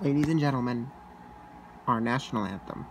Ladies and gentlemen, our national anthem.